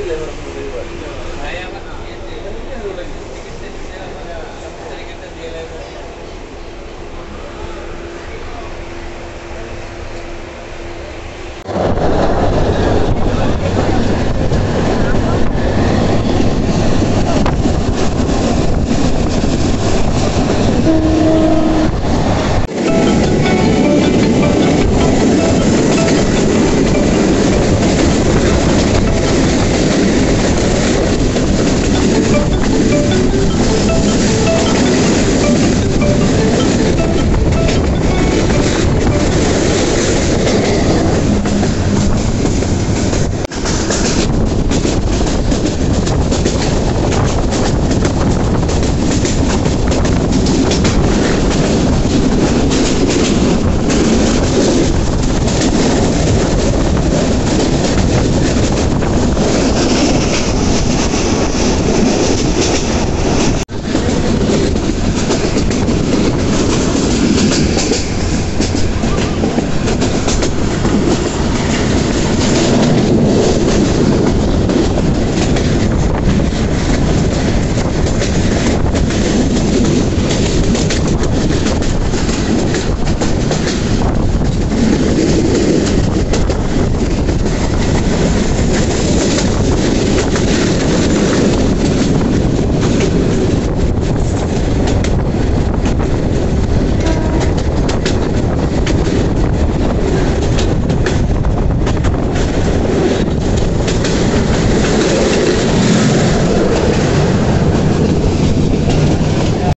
¿Qué le va a poner? ¿Qué le va a poner?